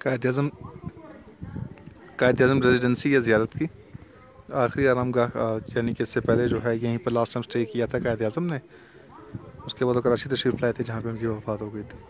कायद अजम कायद अजम रेजिडेंसी या ज्यारत की? आखिरी आराम गाह यानी कि इससे पहले जो है यहीं पर लास्ट टाइम स्टे किया था कायद अजम ने? उसके बाद वो कराची तशरीफ़ लाए थे जहाँ पे उनकी वफ़ात हो गई थी।